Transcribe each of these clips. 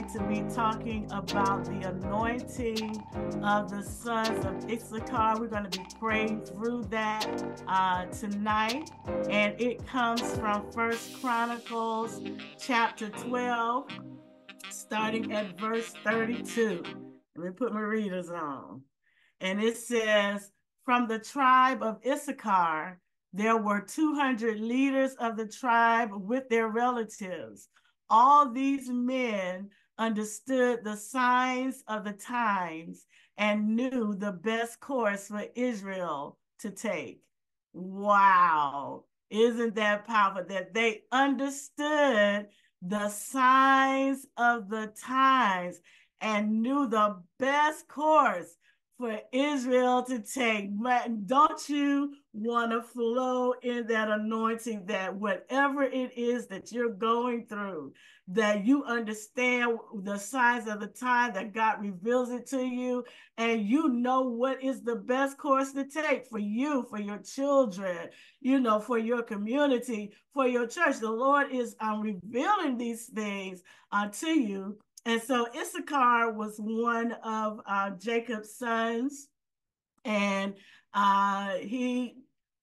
going to be talking about the anointing of the sons of Issachar. We're going to be praying through that uh, tonight, and it comes from First Chronicles chapter 12, starting at verse 32. Let me put my readers on. And it says, From the tribe of Issachar, there were 200 leaders of the tribe with their relatives. All these men understood the signs of the times and knew the best course for Israel to take. Wow. Isn't that powerful that they understood the signs of the times and knew the best course for Israel to take. Don't you want to flow in that anointing that whatever it is that you're going through, that you understand the signs of the time that God reveals it to you, and you know what is the best course to take for you, for your children, you know, for your community, for your church. The Lord is um, revealing these things uh, to you and so Issachar was one of uh, Jacob's sons, and uh, he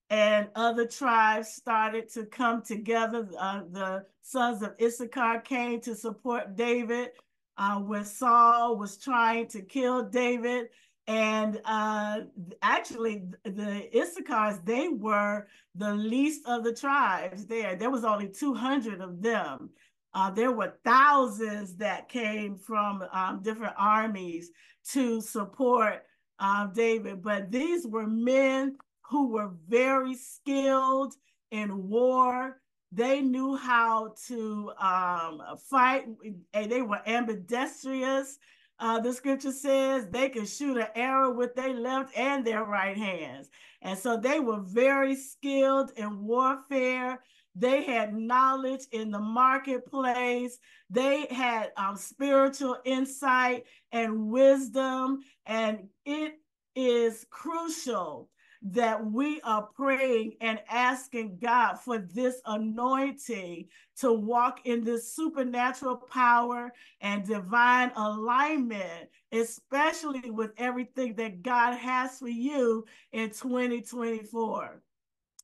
and other tribes started to come together. Uh, the sons of Issachar came to support David uh, when Saul was trying to kill David. And uh, actually, the Issachars, they were the least of the tribes there. There was only 200 of them. Uh, there were thousands that came from um, different armies to support uh, David, but these were men who were very skilled in war. They knew how to um, fight, and they were ambidextrous. Uh, the scripture says they could shoot an arrow with their left and their right hands. And so they were very skilled in warfare. They had knowledge in the marketplace. They had um, spiritual insight and wisdom. And it is crucial that we are praying and asking God for this anointing to walk in this supernatural power and divine alignment, especially with everything that God has for you in 2024.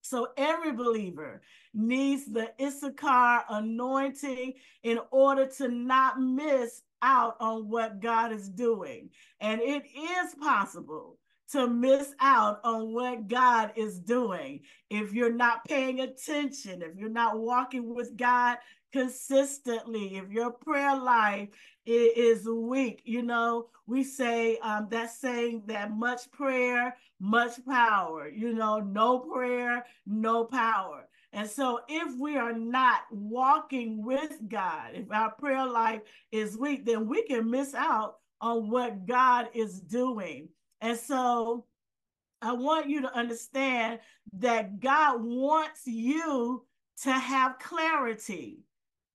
So every believer needs the Issachar anointing in order to not miss out on what God is doing. And it is possible to miss out on what God is doing if you're not paying attention, if you're not walking with God consistently, if your prayer life is weak, you know, we say um, that saying that much prayer, much power, you know, no prayer, no power. And so, if we are not walking with God, if our prayer life is weak, then we can miss out on what God is doing. And so, I want you to understand that God wants you to have clarity.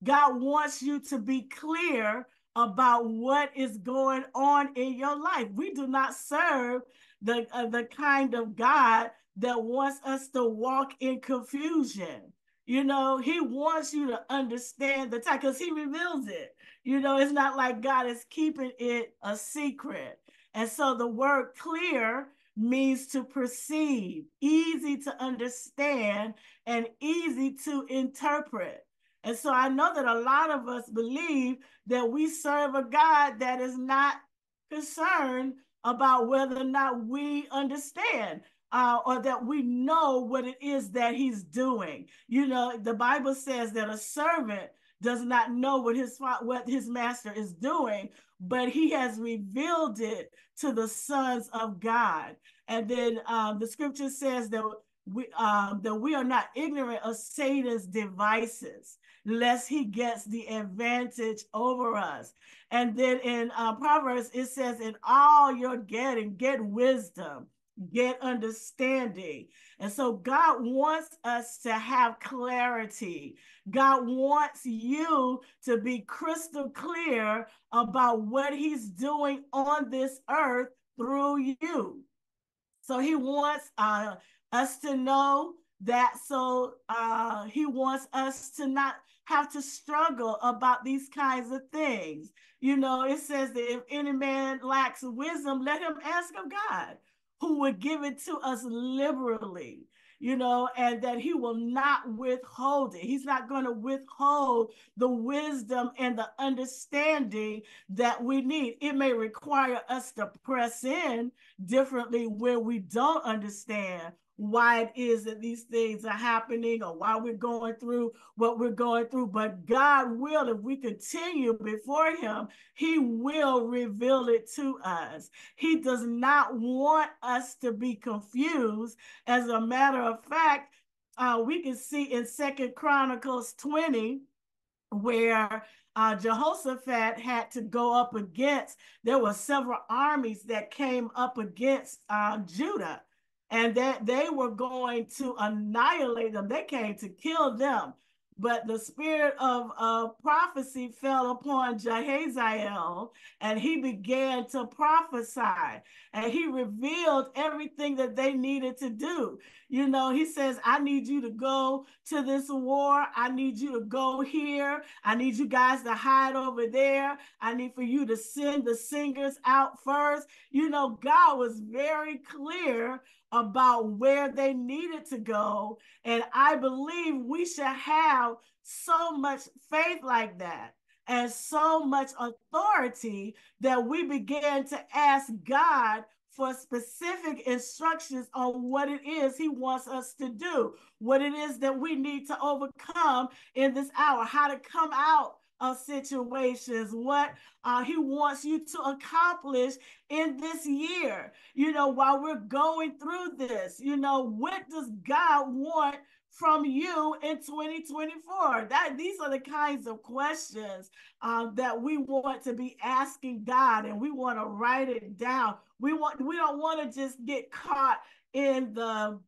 God wants you to be clear about what is going on in your life. We do not serve the, uh, the kind of God that wants us to walk in confusion. You know, he wants you to understand the time because he reveals it. You know, it's not like God is keeping it a secret. And so the word clear means to perceive, easy to understand, and easy to interpret. And so I know that a lot of us believe that we serve a God that is not concerned about whether or not we understand uh, or that we know what it is that he's doing. You know, the Bible says that a servant does not know what his what his master is doing, but he has revealed it to the sons of God. And then um, the scripture says that we um, that we are not ignorant of Satan's devices, lest he gets the advantage over us. And then in uh, Proverbs it says, "In all you're getting, get wisdom." get understanding. And so God wants us to have clarity. God wants you to be crystal clear about what he's doing on this earth through you. So he wants uh, us to know that. So uh, he wants us to not have to struggle about these kinds of things. You know, it says that if any man lacks wisdom, let him ask of God, who would give it to us liberally you know, and that he will not withhold it. He's not going to withhold the wisdom and the understanding that we need. It may require us to press in differently where we don't understand why it is that these things are happening or why we're going through what we're going through. But God will, if we continue before Him, He will reveal it to us. He does not want us to be confused. As a matter of fact, uh, we can see in Second Chronicles 20 where uh, Jehoshaphat had to go up against, there were several armies that came up against uh, Judah and that they were going to annihilate them. They came to kill them. But the spirit of uh, prophecy fell upon Jahaziel, and he began to prophesy. And he revealed everything that they needed to do. You know, he says, I need you to go to this war. I need you to go here. I need you guys to hide over there. I need for you to send the singers out first. You know, God was very clear about where they needed to go. And I believe we should have so much faith like that and so much authority that we begin to ask God for specific instructions on what it is he wants us to do, what it is that we need to overcome in this hour, how to come out of situations, what uh, he wants you to accomplish in this year. You know, while we're going through this, you know, what does God want from you in 2024? That these are the kinds of questions uh, that we want to be asking God, and we want to write it down. We want we don't want to just get caught in the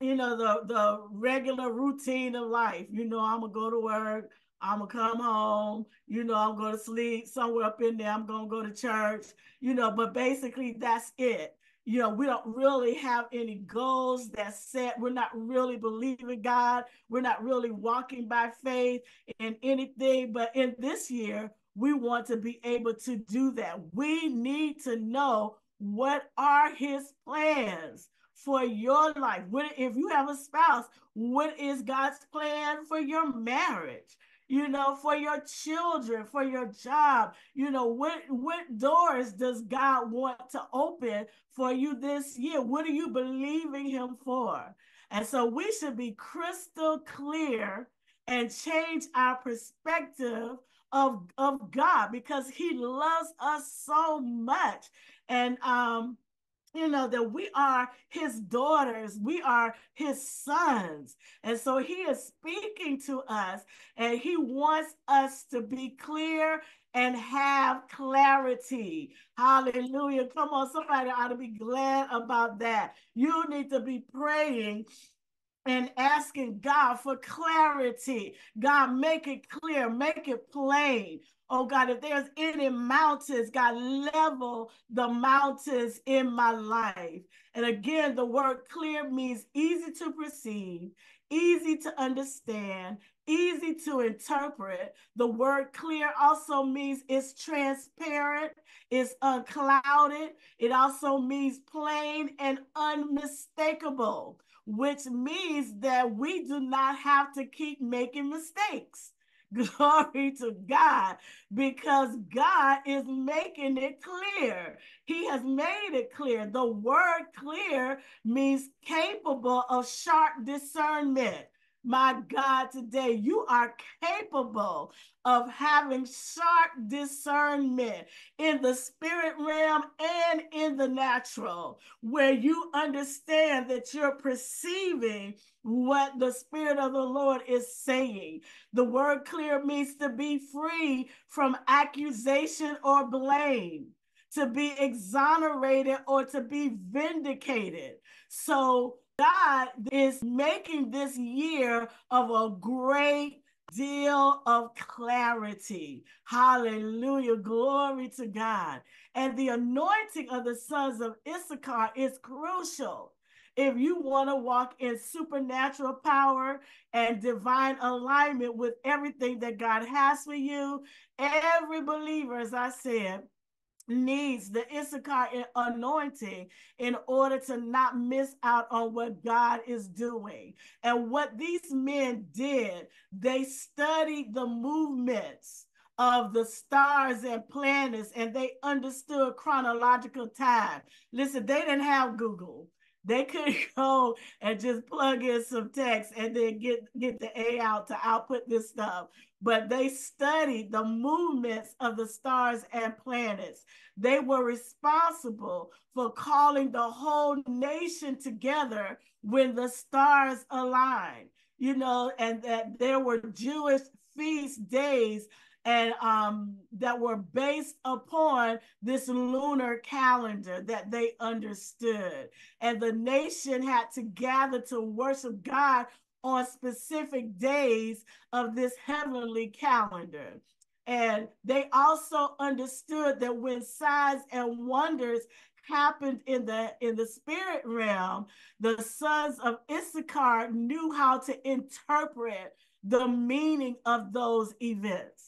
you know the the regular routine of life. You know, I'm gonna go to work. I'm gonna come home, you know, I'm gonna sleep somewhere up in there, I'm gonna go to church, you know, but basically that's it. You know, we don't really have any goals that set. We're not really believing God. We're not really walking by faith in anything. But in this year, we want to be able to do that. We need to know what are his plans for your life. What if you have a spouse, what is God's plan for your marriage? You know, for your children, for your job. You know, what what doors does God want to open for you this year? What are you believing him for? And so we should be crystal clear and change our perspective of, of God because he loves us so much. And um you know, that we are his daughters, we are his sons. And so he is speaking to us and he wants us to be clear and have clarity. Hallelujah. Come on, somebody ought to be glad about that. You need to be praying and asking God for clarity. God, make it clear, make it plain. Oh God, if there's any mountains, God, level the mountains in my life. And again, the word clear means easy to perceive, easy to understand, easy to interpret. The word clear also means it's transparent, it's unclouded. It also means plain and unmistakable, which means that we do not have to keep making mistakes. Glory to God, because God is making it clear. He has made it clear. The word clear means capable of sharp discernment. My God, today you are capable of having sharp discernment in the spirit realm and in the natural, where you understand that you're perceiving what the Spirit of the Lord is saying. The word clear means to be free from accusation or blame, to be exonerated or to be vindicated. So, God is making this year of a great deal of clarity. Hallelujah. Glory to God. And the anointing of the sons of Issachar is crucial if you want to walk in supernatural power and divine alignment with everything that God has for you, every believer, as I said, needs the Issachar anointing in order to not miss out on what God is doing. And what these men did, they studied the movements of the stars and planets and they understood chronological time. Listen, they didn't have Google. They could go and just plug in some text and then get, get the A out to output this stuff but they studied the movements of the stars and planets. They were responsible for calling the whole nation together when the stars aligned, you know, and that there were Jewish feast days and um, that were based upon this lunar calendar that they understood. And the nation had to gather to worship God on specific days of this heavenly calendar. And they also understood that when signs and wonders happened in the in the spirit realm, the sons of Issachar knew how to interpret the meaning of those events.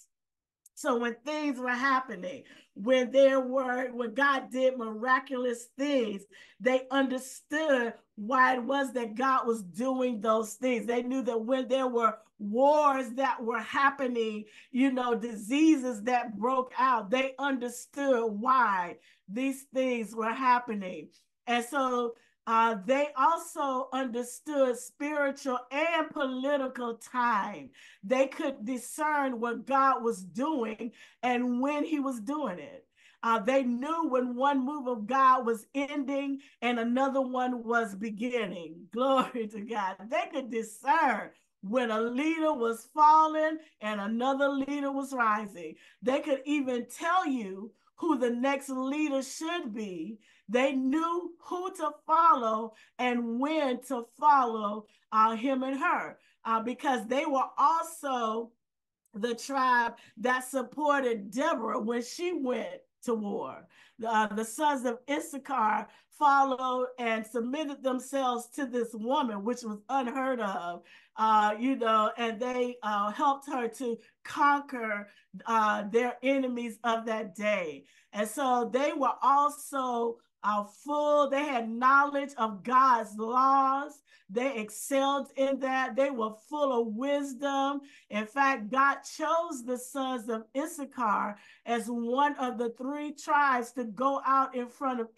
So when things were happening, when there were when God did miraculous things, they understood why it was that God was doing those things. They knew that when there were wars that were happening, you know, diseases that broke out, they understood why these things were happening. And so uh, they also understood spiritual and political time. They could discern what God was doing and when he was doing it. Uh, they knew when one move of God was ending and another one was beginning. Glory to God. They could discern when a leader was falling and another leader was rising. They could even tell you who the next leader should be. They knew who to follow and when to follow uh, him and her uh, because they were also the tribe that supported Deborah when she went to war. Uh, the sons of Issachar followed and submitted themselves to this woman, which was unheard of, uh, you know, and they uh, helped her to conquer uh, their enemies of that day. And so they were also uh, full, they had knowledge of God's laws. They excelled in that. They were full of wisdom. In fact, God chose the sons of Issachar as one of the three tribes to go out in front of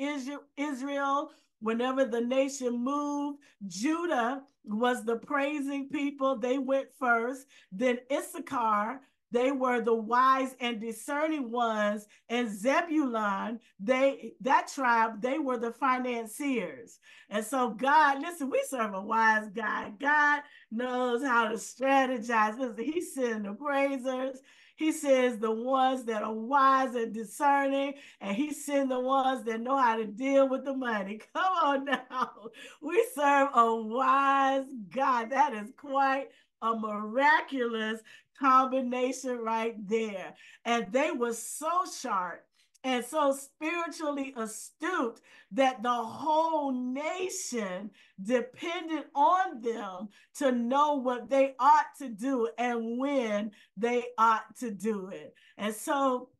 Israel whenever the nation moved. Judah was the praising people, they went first. Then Issachar they were the wise and discerning ones. And Zebulun, they that tribe, they were the financiers. And so God, listen, we serve a wise God. God knows how to strategize. Listen, he sent the praisers. He says the ones that are wise and discerning, and he sends the ones that know how to deal with the money. Come on now. We serve a wise God. That is quite a miraculous combination right there. And they were so sharp and so spiritually astute that the whole nation depended on them to know what they ought to do and when they ought to do it. And so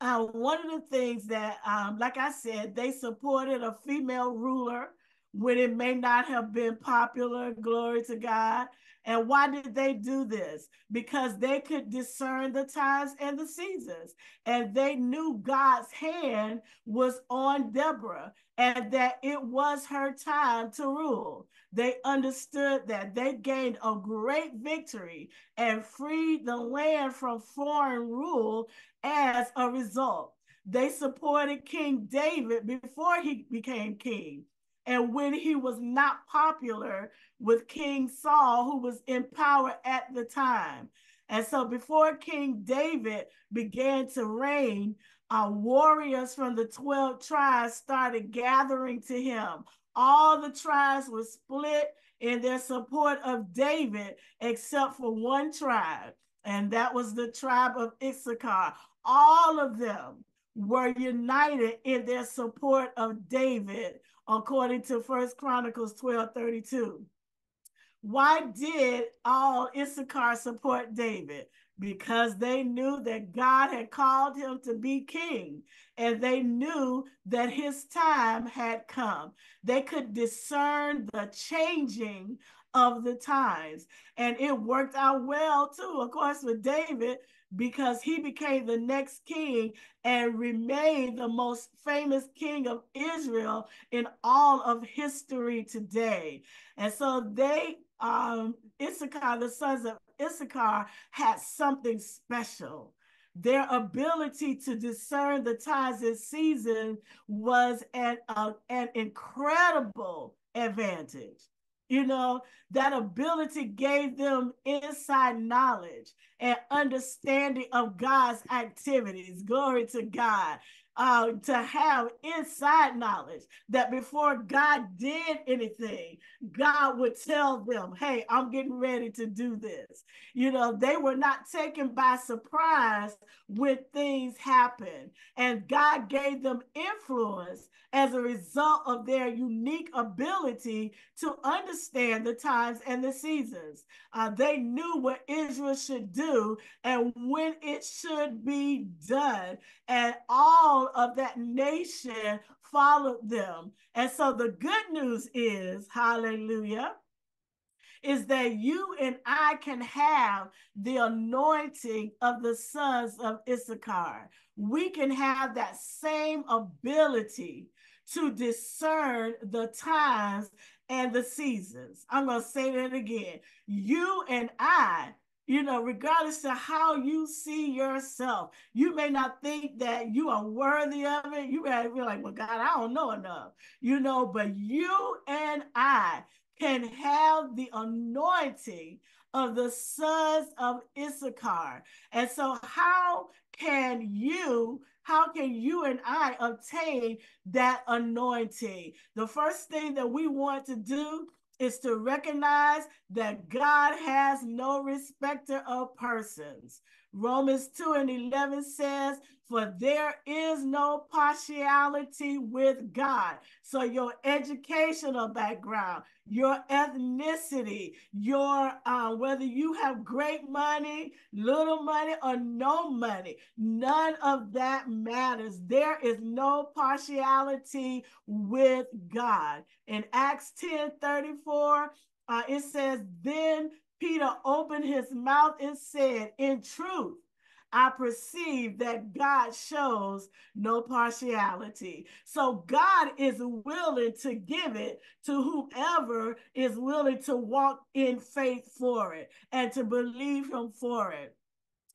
uh, one of the things that, um, like I said, they supported a female ruler when it may not have been popular. Glory to God. And why did they do this? Because they could discern the times and the seasons. And they knew God's hand was on Deborah and that it was her time to rule. They understood that they gained a great victory and freed the land from foreign rule as a result. They supported King David before he became king and when he was not popular with King Saul, who was in power at the time. And so before King David began to reign, uh, warriors from the 12 tribes started gathering to him. All the tribes were split in their support of David, except for one tribe, and that was the tribe of Issachar. All of them were united in their support of David according to First Chronicles 12 32. Why did all Issachar support David? Because they knew that God had called him to be king and they knew that his time had come. They could discern the changing of the times. And it worked out well too, of course, with David, because he became the next king and remained the most famous king of Israel in all of history today. And so they, um, Issachar, the sons of Issachar, had something special. Their ability to discern the times and seasons was an, uh, an incredible advantage. You know, that ability gave them inside knowledge and understanding of God's activities. Glory to God uh, to have inside knowledge that before God did anything, God would tell them, Hey, I'm getting ready to do this. You know, they were not taken by surprise when things happened. And God gave them influence as a result of their unique ability to understand the times and the seasons. Uh, they knew what Israel should do and when it should be done. And all of that nation followed them. And so the good news is, hallelujah, is that you and I can have the anointing of the sons of Issachar. We can have that same ability to discern the times and the seasons. I'm going to say that again. You and I you know, regardless of how you see yourself, you may not think that you are worthy of it. You may be like, well, God, I don't know enough, you know, but you and I can have the anointing of the sons of Issachar. And so, how can you? How can you and I obtain that anointing? The first thing that we want to do is to recognize that God has no respecter of persons. Romans 2 and 11 says, For there is no partiality with God. So, your educational background, your ethnicity, your uh, whether you have great money, little money, or no money, none of that matters. There is no partiality with God. In Acts 10 34, uh, it says, Then Peter opened his mouth and said, In truth, I perceive that God shows no partiality. So God is willing to give it to whoever is willing to walk in faith for it and to believe Him for it.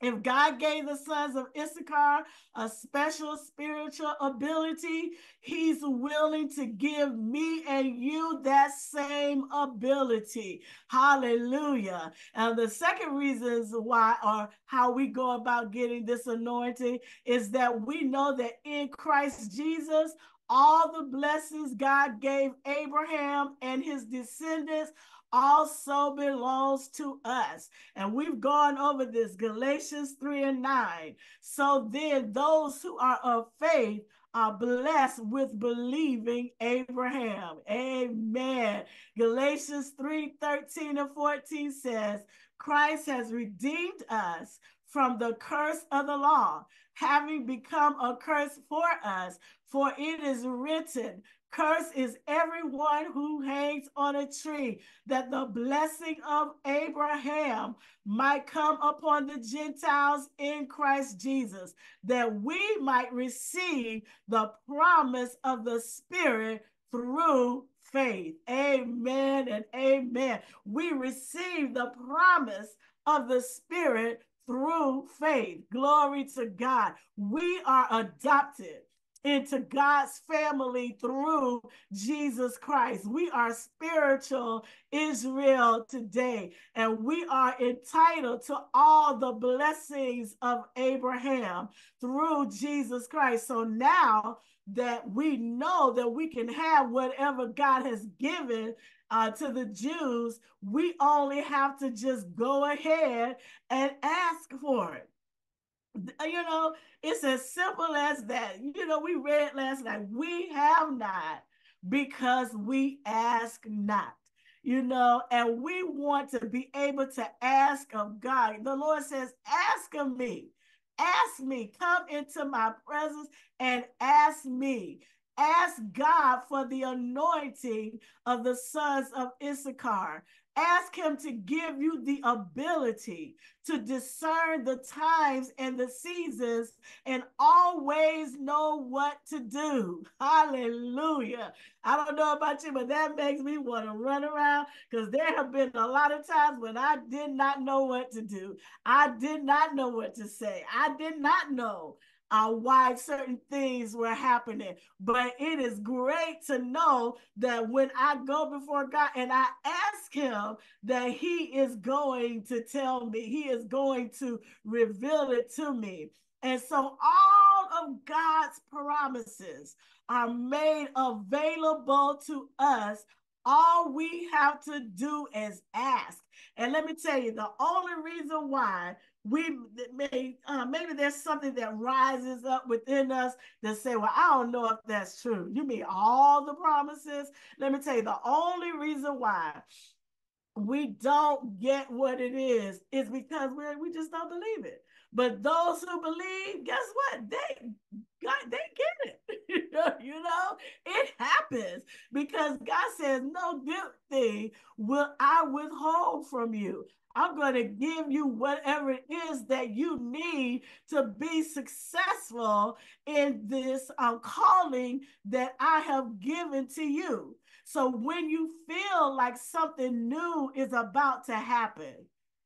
If God gave the sons of Issachar a special spiritual ability, He's willing to give me and you that same ability. Hallelujah. And the second reasons why or how we go about getting this anointing is that we know that in Christ Jesus, all the blessings God gave Abraham and his descendants also belongs to us. And we've gone over this Galatians 3 and 9. So then, those who are of faith are blessed with believing Abraham. Amen. Galatians 3 13 and 14 says, Christ has redeemed us from the curse of the law, having become a curse for us. For it is written, Cursed is everyone who hangs on a tree, that the blessing of Abraham might come upon the Gentiles in Christ Jesus, that we might receive the promise of the Spirit through faith. Amen and amen. We receive the promise of the Spirit through faith. Glory to God. We are adopted into God's family through Jesus Christ. We are spiritual Israel today, and we are entitled to all the blessings of Abraham through Jesus Christ. So now that we know that we can have whatever God has given uh, to the Jews, we only have to just go ahead and ask for it. You know, it's as simple as that. You know, we read last night, we have not because we ask not you know, and we want to be able to ask of God. The Lord says, Ask of me, ask me, come into my presence and ask me. Ask God for the anointing of the sons of Issachar. Ask Him to give you the ability to discern the times and the seasons and always know what to do. Hallelujah. I don't know about you, but that makes me want to run around because there have been a lot of times when I did not know what to do. I did not know what to say. I did not know uh, why certain things were happening. But it is great to know that when I go before God and I ask Him, that He is going to tell me, He is going to reveal it to me. And so all of God's promises are made available to us. All we have to do is ask. And let me tell you, the only reason why we may uh, maybe there's something that rises up within us that say well i don't know if that's true. You mean all the promises? Let me tell you the only reason why we don't get what it is is because we we just don't believe it but those who believe guess what they God, they get it. you know, it happens because God says, No good thing will I withhold from you. I'm going to give you whatever it is that you need to be successful in this um, calling that I have given to you. So when you feel like something new is about to happen,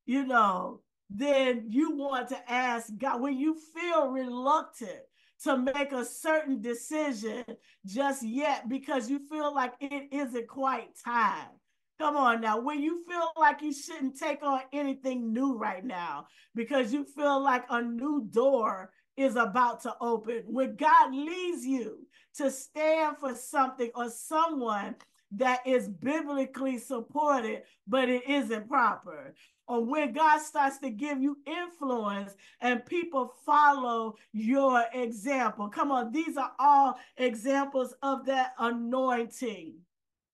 you know, then you want to ask God, when you feel reluctant to make a certain decision just yet because you feel like it isn't quite time Come on now. When you feel like you shouldn't take on anything new right now because you feel like a new door is about to open, when God leads you to stand for something or someone that is biblically supported, but it isn't proper. Or when God starts to give you influence and people follow your example. Come on, these are all examples of that anointing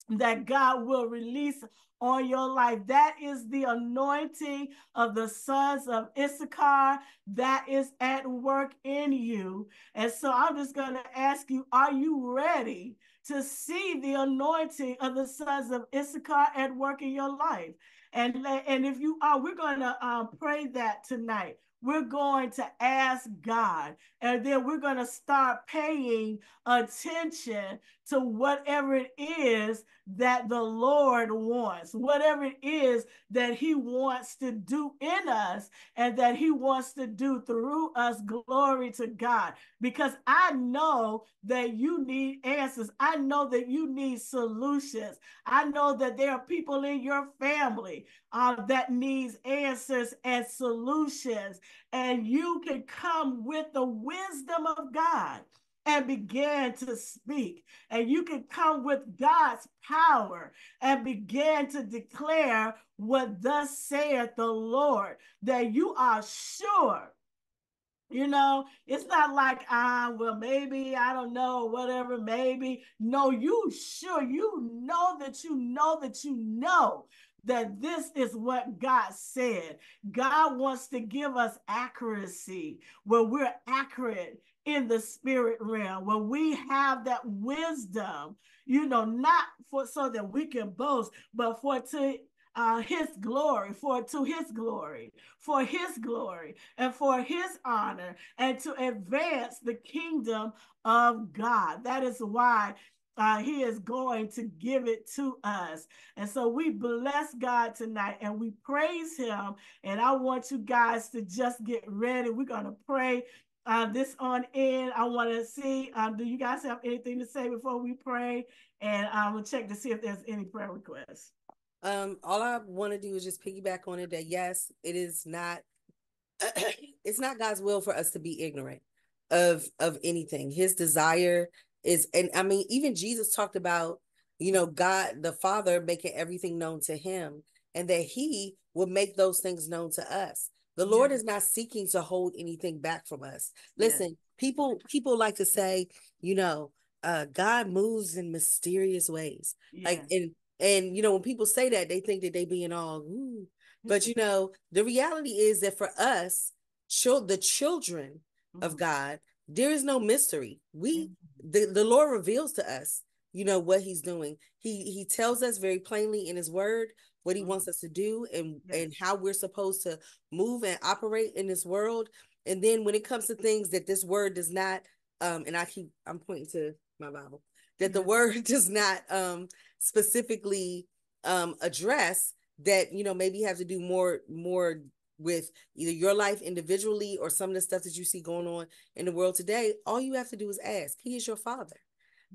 that God will release on your life. That is the anointing of the sons of Issachar that is at work in you. And so I'm just going to ask you are you ready to see the anointing of the sons of Issachar at work in your life? And, and if you are, we're going to um, pray that tonight. We're going to ask God, and then we're going to start paying attention to whatever it is that the Lord wants, whatever it is that He wants to do in us and that He wants to do through us. Glory to God. Because I know that you need answers. I know that you need solutions. I know that there are people in your family uh, that needs answers and solutions. And you can come with the wisdom of God and began to speak. And you can come with God's power and begin to declare what thus saith the Lord, that you are sure. You know, it's not like, ah, well, maybe, I don't know, whatever, maybe. No, you sure, you know that you know that you know that this is what God said. God wants to give us accuracy where we're accurate in the spirit realm, where we have that wisdom, you know, not for so that we can boast, but for to uh, his glory, for to his glory, for his glory, and for his honor, and to advance the kingdom of God. That is why uh, he is going to give it to us. And so we bless God tonight and we praise him. And I want you guys to just get ready. We're going to pray uh, this on in. I want to see, um, do you guys have anything to say before we pray? And I will check to see if there's any prayer requests. Um, all I want to do is just piggyback on it that yes, it is not, it's not God's will for us to be ignorant of of anything. His desire is, and I mean, even Jesus talked about, you know, God the Father making everything known to him, and that He will make those things known to us. The Lord is not seeking to hold anything back from us. Listen, people people like to say, you know, uh God moves in mysterious ways. Yeah. Like and and you know when people say that they think that they being all Ooh. but you know the reality is that for us chil- the children of Mhm. God there is no mystery. We Mhm. the, the Lord reveals to us you know what he's doing. He he tells us very plainly in his word what he Mhm. wants us to do and Yes. and how we're supposed to move and operate in this world. And then when it comes to things that this word does not um and I keep I'm pointing to my Bible that the word does not um specifically um address that you know maybe have to do more more with either your life individually or some of the stuff that you see going on in the world today all you have to do is ask he is your father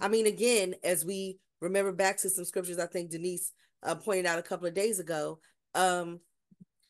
i mean again as we remember back to some scriptures i think denise uh, pointed out a couple of days ago um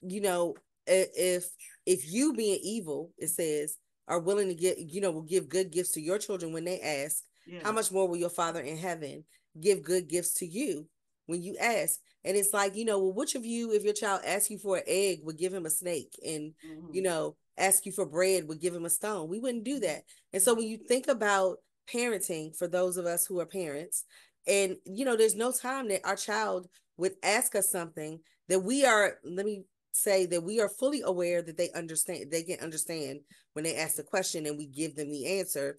you know if if you being evil it says are willing to get you know will give good gifts to your children when they ask Yeah. how much more will your father in heaven give good gifts to you when you ask and it's like you know well which of you if your child asks you for an egg would give him a snake and you Mhm. know ask you for bread would give him a stone we wouldn't do that and so when you think about parenting for those of us who are parents and you know there's no time that our child would ask us something that we are let me say that we are fully aware that they understand they can understand when they ask the question and we give them the answer.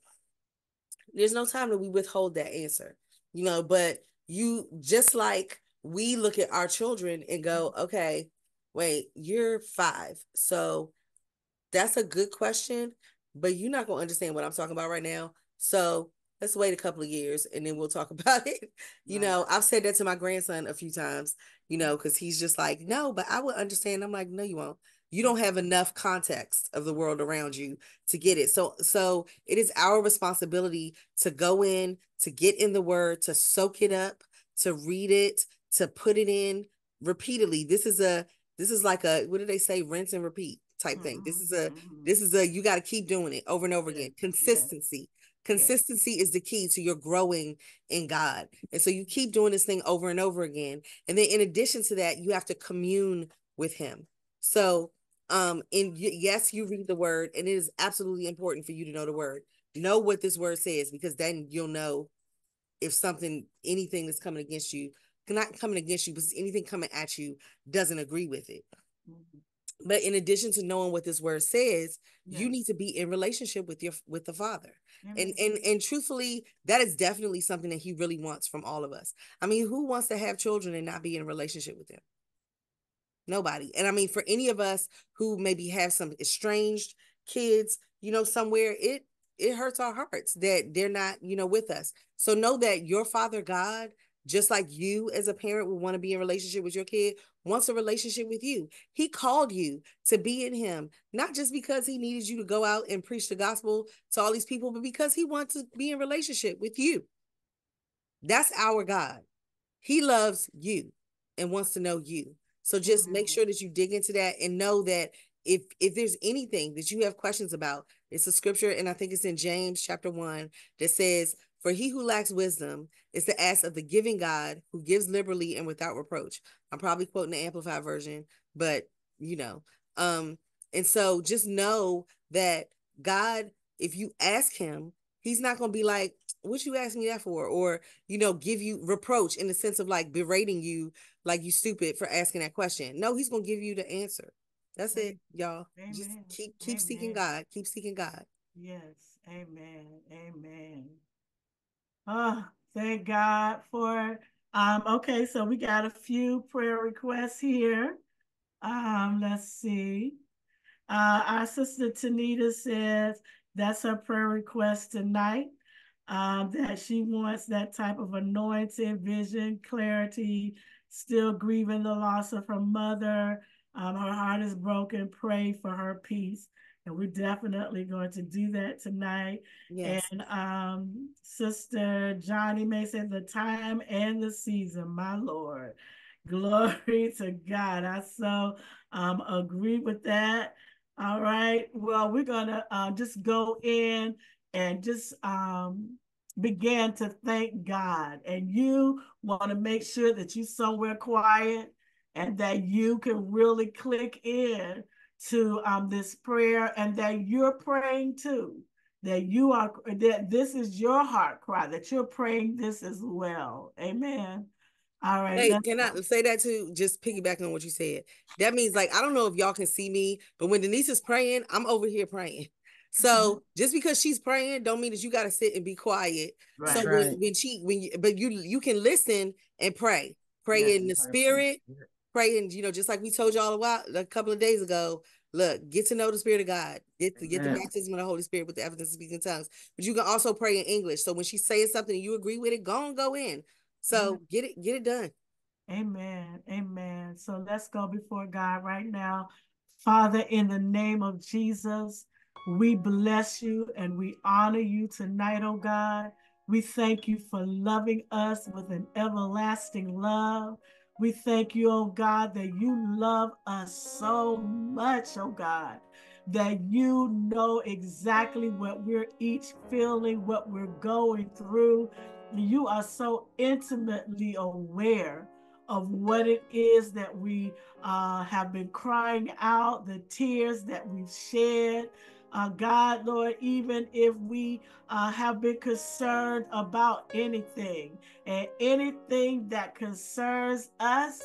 There's no time that we withhold that answer you know but you just like we look at our children and go okay wait you're five so that's a good question but you're not going to understand what i'm talking about right now so let's wait a couple of years and then we'll talk about it. You Right. know i've said that to my grandson a few times you know because he's just like no but i would understand. I'm like no you won't. You don't have enough context of the world around you to get it. So so it is our responsibility to go in to get in the word to soak it up to read it to put it in repeatedly. This is a this is like a what do they say? Rinse and repeat type thing. This Mhm. is a Mhm. this is a you got to keep doing it over and over Yes, again. Consistency consistency is the key to your growing in god. And so you keep doing this thing over and over again. And then in addition to that you have to commune with him. So um in yes you read the word and it is absolutely important for you to know the word. Know what this word says because then you'll know if something anything that's coming against you. Not coming against you but anything coming at you doesn't agree with it. Mhm. But in addition to knowing what this word says you need to be in relationship with your with the father. And Amen. and mm-hmm. and truthfully that is definitely something that he really wants from all of us. I mean who wants to have children and not be in relationship with them? Nobody. And i mean for any of us who maybe have some estranged kids you know somewhere it it hurts our hearts that they're not you know with us. So know that your father god just like you as a parent would want to be in relationship with your kid wants a relationship with you he called you to be in him not just because he needed you to go out and preach the gospel to all these people but because he wants to be in relationship with you that's our god he loves you and wants to know you. So just make Mhm. sure that you dig into that and know that if if there's anything that you have questions about, it's a scripture and I think it's in James chapter 1 that says, "For he who lacks wisdom is to ask of the giving God who gives liberally and without reproach." I'm probably quoting the amplified version, but you know. Um and so just know that God if you ask him, he's not going to be like, "What you ask me that for?" or you know, give you reproach in the sense of like berating you like you stupid for asking that question. No, he's gonna give you the answer. That's it, y'all. Just Amen. keep keep seeking God. Keep seeking God. Yes. Amen. Amen. Oh, thank God for um okay, so we got a few prayer requests here. Um, let's see. Uh, our sister Tanita says that's her prayer request tonight. Um, that she wants that type of anointing, vision, clarity, still grieving the loss of her mother. Um, her heart is broken. Pray for her peace. And we're definitely going to do that tonight. Yes. And um, Sister Johnny May said, the time and the season, my Lord. Glory to God. I so um, agree with that. All right. Well, we're going to uh, just go in and just um, begin to thank God. And you want to make sure that you're somewhere quiet and that you can really click in to um, this prayer and that you're praying too that you are that this is your heart cry that you're praying this as well. Amen. All right hey can i say that too? Just piggybacking on what you said. That means like i don't know if y'all can see me but when denise is praying i'm over here praying. So mm-hmm. just because she's praying don't mean that you got to sit and be quiet. Right, so right. When, when she when you, but you you can listen and pray. Pray yeah, in the spirit pray and you know just like we told y'all a while a couple of days ago Look, get to know the Spirit of God. Get to, get the baptism of the Holy Spirit with the evidence of speaking tongues. But you can also pray in English. So when she's saying something and you agree with it, go and go in. So mm-hmm. get it, get it done. Amen. Amen. So let's go before God right now. Father, in the name of Jesus, we bless you and we honor you tonight, oh God. We thank you for loving us with an everlasting love. We thank you, oh God, that you love us so much, oh God, that you know exactly what we're each feeling, what we're going through. You are so intimately aware of what it is that we uh, have been crying out, the tears that we've shed, uh, God, Lord, even if we uh, have been concerned about anything and anything that concerns us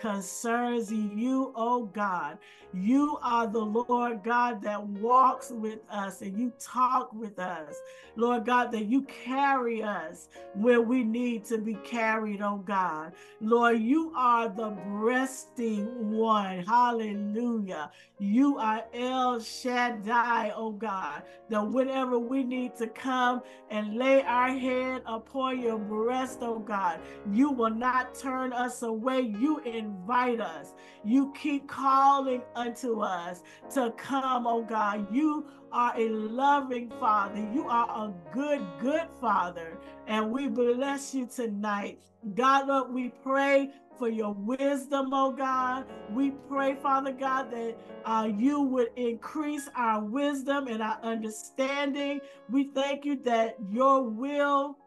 concerns you, oh God. You are the Lord God that walks with us and you talk with us. Lord God, that you carry us where we need to be carried, oh God. Lord, you are the breasting one. Hallelujah. You are El Shaddai, oh God, that whenever we need to come and lay our head upon your breast, oh God, you will not turn us away. You invite us. You keep calling unto us to come, oh God. You are a loving Father. You are a good, good Father. And we bless you tonight. God, Lord, we pray for your wisdom, oh God. We pray, Father God, that uh, you would increase our wisdom and our understanding. We thank you that your will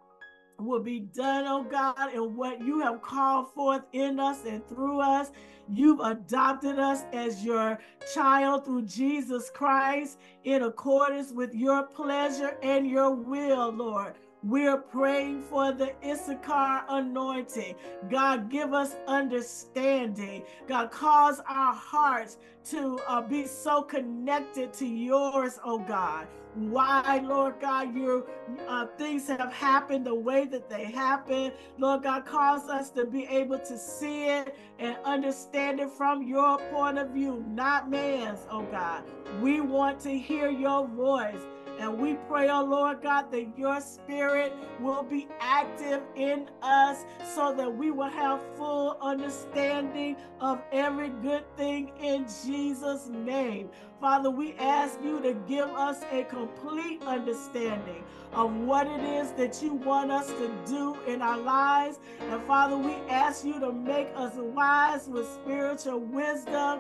will be done, oh God, and what you have called forth in us and through us. You've adopted us as your child through Jesus Christ in accordance with your pleasure and your will, Lord. We're praying for the Issachar anointing. God, give us understanding. God, cause our hearts to uh, be so connected to yours, oh God. Why, Lord God, your uh, things have happened the way that they happen. Lord God, cause us to be able to see it and understand it from your point of view, not man's, oh God. We want to hear your voice. And we pray, oh Lord God, that your spirit will be active in us so that we will have full understanding of every good thing in Jesus' name. Father, we ask you to give us a complete understanding of what it is that you want us to do in our lives. And Father, we ask you to make us wise with spiritual wisdom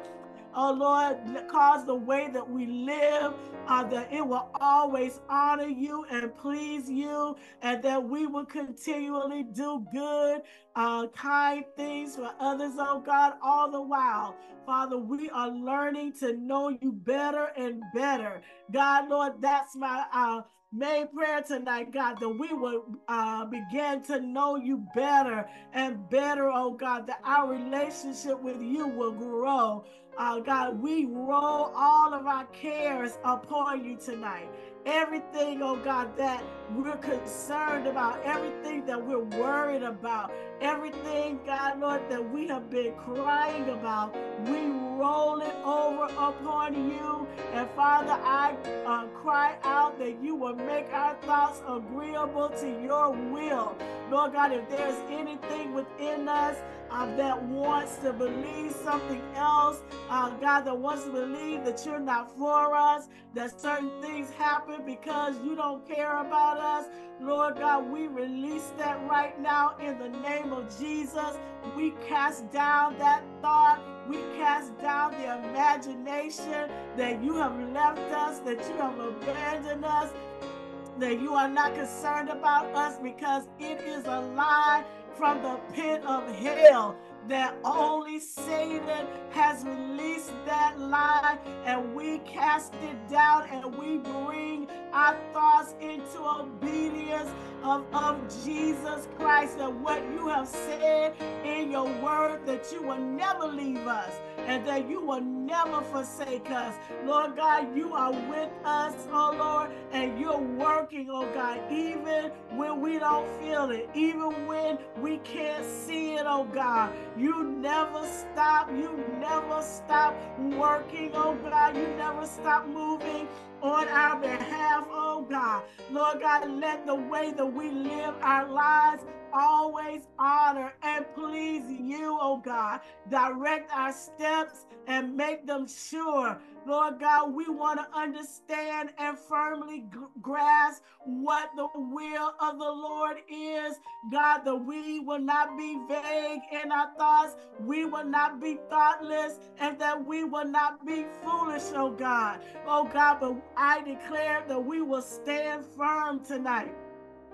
oh Lord, cause the way that we live, uh, that it will always honor you and please you, and that we will continually do good, uh, kind things for others, oh God, all the while. Father, we are learning to know you better and better. God, Lord, that's my uh, main prayer tonight, God, that we will uh, begin to know you better and better, oh God, that our relationship with you will grow. Uh, God, we roll all of our cares upon you tonight. Everything, oh God, that we're concerned about, everything that we're worried about, everything, God, Lord, that we have been crying about, we roll it over upon you. And Father, I uh, cry out that you will make our thoughts agreeable to your will. Lord God, if there's anything within us, uh, that wants to believe something else, uh, God, that wants to believe that you're not for us, that certain things happen because you don't care about us. Lord God, we release that right now in the name of Jesus. We cast down that thought. We cast down the imagination that you have left us, that you have abandoned us, that you are not concerned about us because it is a lie from the pit of hell. that only Satan has released that lie, and we cast it down and we bring our thoughts into obedience of, of Jesus Christ and what you have said in your word that you will never leave us and that you will never forsake us. Lord God, you are with us, oh Lord, and you're working, oh God, even when we don't feel it, even when we can't see it, oh God. You never stop. You never stop working, oh God. You never stop moving on our behalf, oh God. Lord God, let the way that we live our lives always honor and please you, oh God. Direct our steps and make them sure Lord God, we want to understand and firmly grasp what the will of the Lord is. God, that we will not be vague in our thoughts, we will not be thoughtless, and that we will not be foolish, oh God. Oh God, but I declare that we will stand firm tonight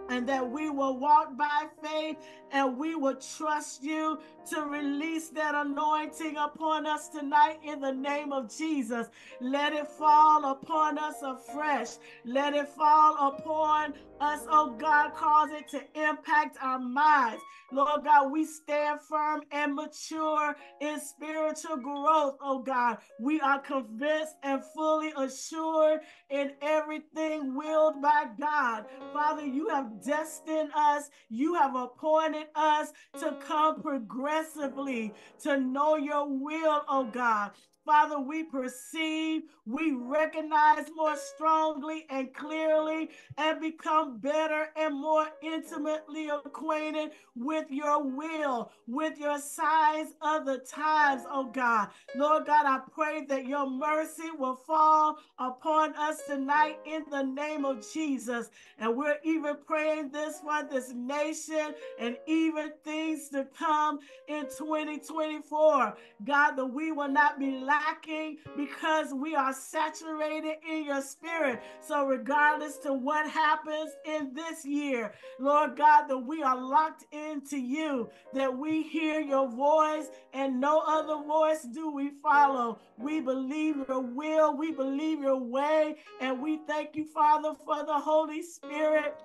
and that we will walk by faith and we will trust you to release that anointing upon us tonight in the name of Jesus. Let it fall upon us afresh. Let it fall upon us, oh God, cause it to impact our minds. Lord God, we stand firm and mature in spiritual growth, oh God. We are convinced and fully assured in everything willed by God. Father, you have destined us, you have appointed us to come progressively to know your will, oh God. Father, we perceive, we recognize more strongly and clearly, and become better and more intimately acquainted with your will, with your signs of the times, oh God. Lord God, I pray that your mercy will fall upon us tonight in the name of Jesus. And we're even praying this for this nation and even things to come in 2024. God, that we will not be lacking because we are saturated in your spirit. So, regardless to what happens in this year, Lord God, that we are locked into you, that we hear your voice and no other voice do we follow. We believe your will, we believe your way, and we thank you, Father, for the Holy Spirit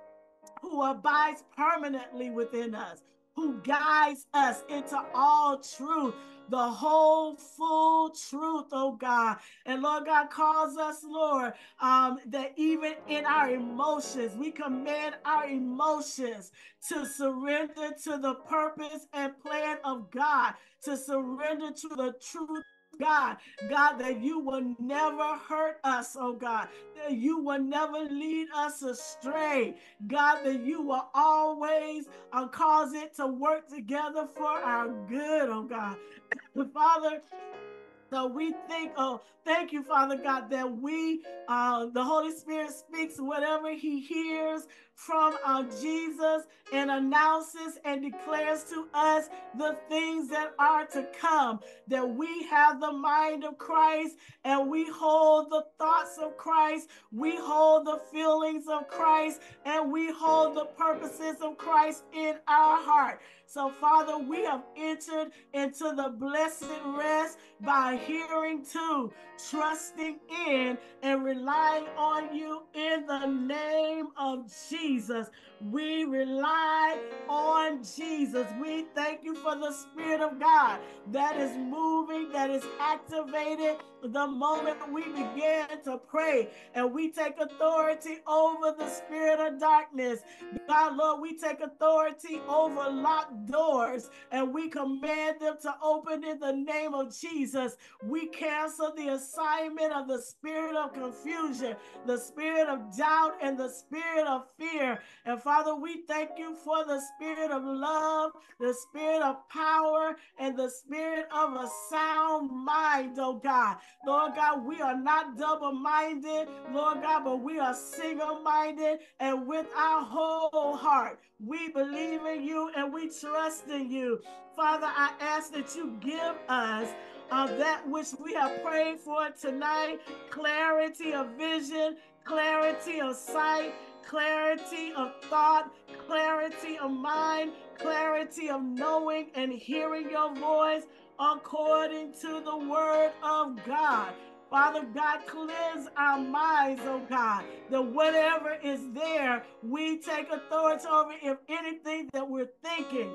who abides permanently within us who guides us into all truth, the whole full truth, oh God. And Lord God, calls us, Lord, um, that even in our emotions, we command our emotions to surrender to the purpose and plan of God, to surrender to the truth God, God, that you will never hurt us, oh God, that you will never lead us astray, God, that you will always uh, cause it to work together for our good, oh God. Father, so we think, oh, thank you, Father God, that we, uh, the Holy Spirit speaks whatever He hears from uh, Jesus and announces and declares to us the things that are to come. That we have the mind of Christ and we hold the thoughts of Christ, we hold the feelings of Christ, and we hold the purposes of Christ in our heart. So, Father, we have entered into the blessed rest by hearing to, trusting in, and relying on you in the name of Jesus. Jesus we rely on Jesus. We thank you for the Spirit of God that is moving, that is activated the moment we begin to pray. And we take authority over the spirit of darkness. God, Lord, we take authority over locked doors and we command them to open in the name of Jesus. We cancel the assignment of the spirit of confusion, the spirit of doubt, and the spirit of fear. And Father, we thank you for the spirit of love, the spirit of power, and the spirit of a sound mind, oh God. Lord God, we are not double minded, Lord God, but we are single minded and with our whole heart. We believe in you and we trust in you. Father, I ask that you give us of that which we have prayed for tonight clarity of vision, clarity of sight, clarity of thought, clarity of mind, clarity of knowing and hearing your voice according to the word of God. Father God, cleanse our minds, oh God, that whatever is there, we take authority over if anything that we're thinking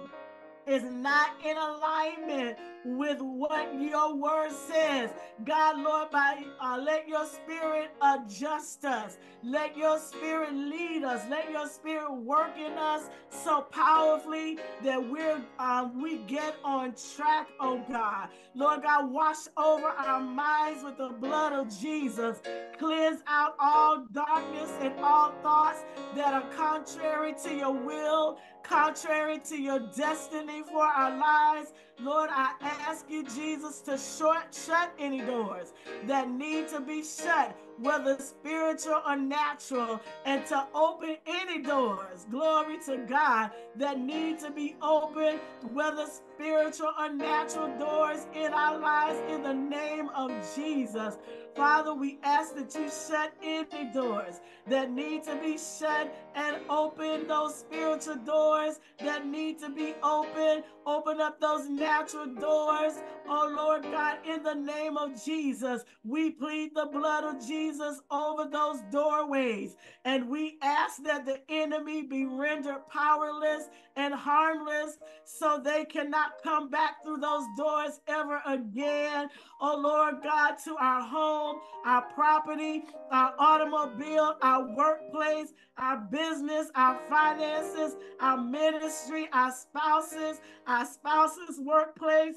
is not in alignment with what your word says. God, Lord, by uh, let your spirit adjust us. Let your spirit lead us. Let your spirit work in us so powerfully that we're uh, we get on track, oh God. Lord God, wash over our minds with the blood of Jesus. Cleanse out all darkness and all thoughts that are contrary to your will, contrary to your destiny for our lives. Lord, I ask you, Jesus, to short, shut any doors that need to be shut, whether spiritual or natural, and to open any doors, glory to God, that need to be opened, whether spiritual or natural doors in our lives, in the name of Jesus. Father, we ask that you shut any doors that need to be shut and open those spiritual doors that need to be open. Open up those natural doors. Oh Lord God, in the name of Jesus, we plead the blood of Jesus over those doorways. And we ask that the enemy be rendered powerless and harmless so they cannot come back through those doors ever again. Oh Lord God, to our home, our property, our automobile, our workplace, our business, our finances, our ministry, our spouses, our spouses' workplace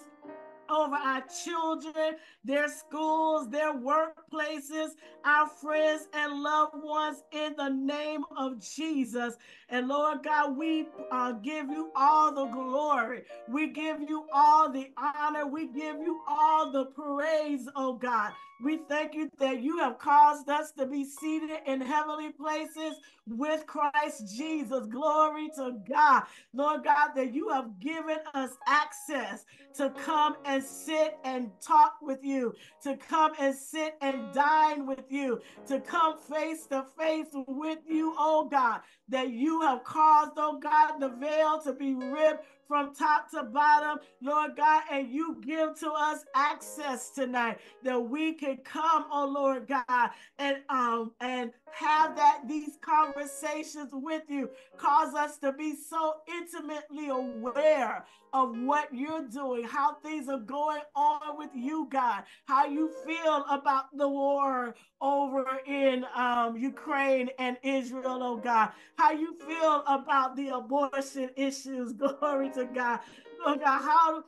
over our children, their schools, their workplaces, our friends and loved ones in the name of Jesus. And Lord God, we uh, give you all the glory. We give you all the honor. We give you all the praise, oh God. We thank you that you have caused us to be seated in heavenly places with Christ Jesus. Glory to God. Lord God, that you have given us access to come and sit and talk with you, to come and sit and dine with you, to come face to face with you, oh God, that you have caused, oh God, the veil to be ripped from top to bottom, Lord God, and you give to us access tonight that we can come, oh Lord God, and um and have that these conversations with you. Cause us to be so intimately aware of what you're doing, how things are going on with you, God, how you feel about the war over in um, Ukraine and Israel, oh God, how you feel about the abortion issues, glory to God, Lord God, how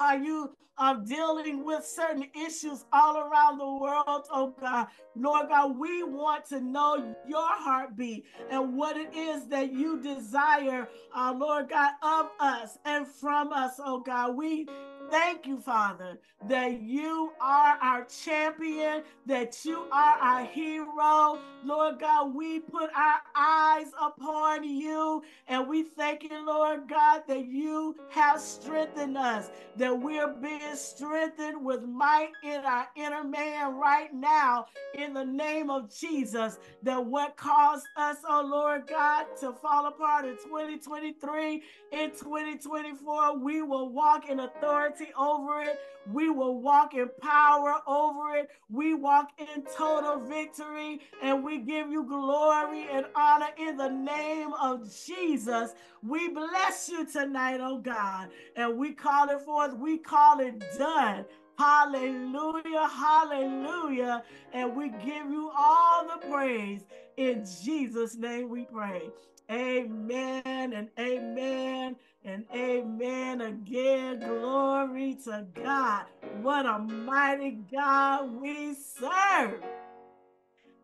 are you um, dealing with certain issues all around the world, oh God? Lord God, we want to know your heartbeat and what it is that you desire, uh, Lord God, of us and from us, oh God. We Thank you, Father, that you are our champion, that you are our hero. Lord God, we put our eyes upon you and we thank you, Lord God, that you have strengthened us, that we're being strengthened with might in our inner man right now in the name of Jesus. That what caused us, oh Lord God, to fall apart in 2023, in 2024, we will walk in authority authority over it. We will walk in power over it. We walk in total victory and we give you glory and honor in the name of Jesus. We bless you tonight, oh God, and we call it forth. We call it done. Hallelujah, hallelujah. And we give you all the praise. In Jesus' name we pray. Amen and amen and oh, amen again. Glory to God. What a mighty God we serve.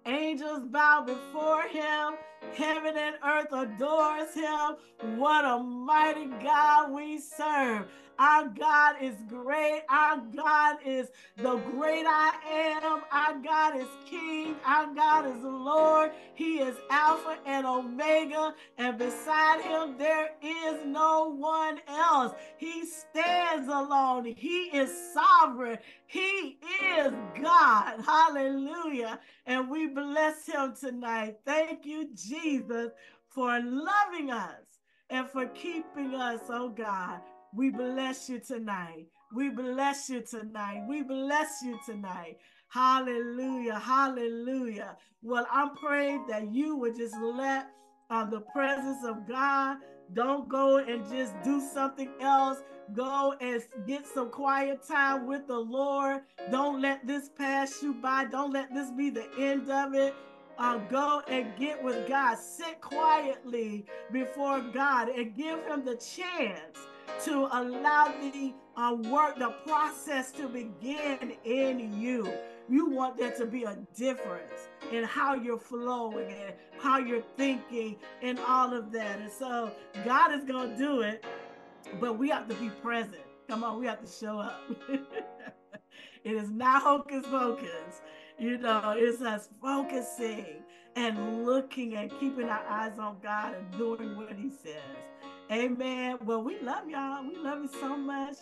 Angels bow before him. Heaven and earth adores him. What a mighty God we serve. Our God is great. Our God is the great I am. Our God is King. Our God is Lord. He is Alpha and Omega and beside him there is no one else. He stands alone. He is sovereign. He is God. Hallelujah. And we bless him tonight. Thank you, Jesus, for loving us and for keeping us, oh God. We bless you tonight. We bless you tonight. We bless you tonight. Hallelujah. Hallelujah. Well, I'm praying that you would just let uh, the presence of God don't go and just do something else. Go and get some quiet time with the Lord. Don't let this pass you by. Don't let this be the end of it. Uh, go and get with God. Sit quietly before God and give Him the chance to allow the uh, work, the process to begin in you. You want there to be a difference in how you're flowing and how you're thinking and all of that. And so God is going to do it, but we have to be present. Come on, we have to show up. it is not hocus pocus. You know, it's us focusing and looking and keeping our eyes on God and doing what He says. Amen. Well, we love y'all. We love you so much.